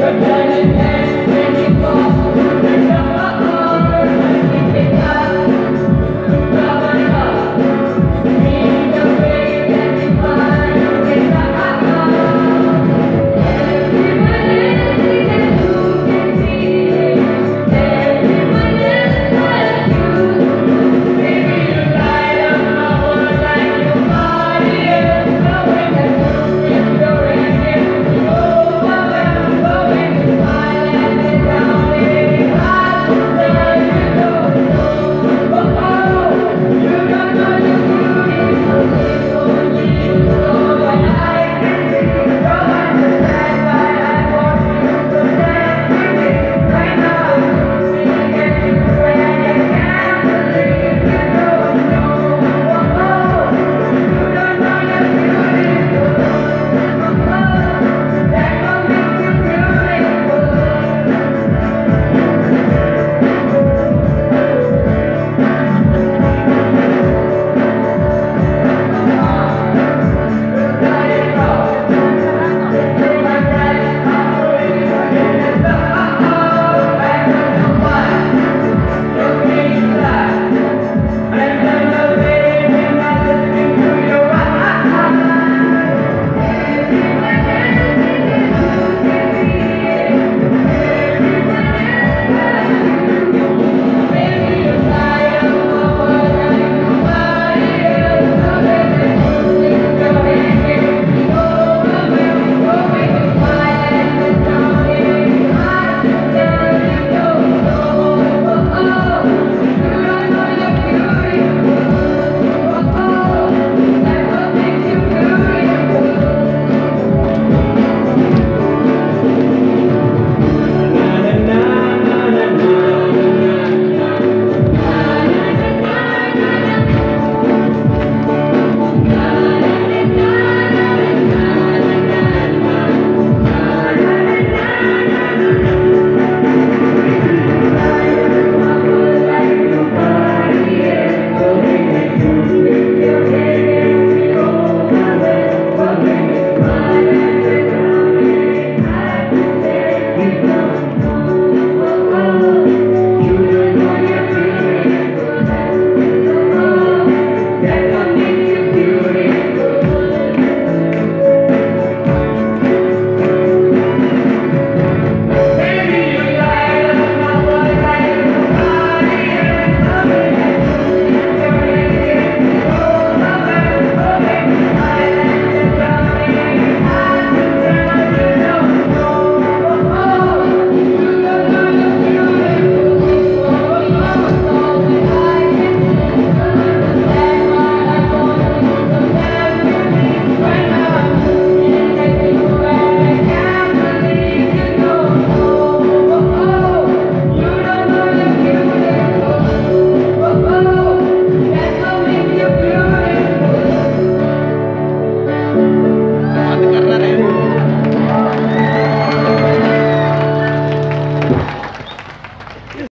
Japan and burning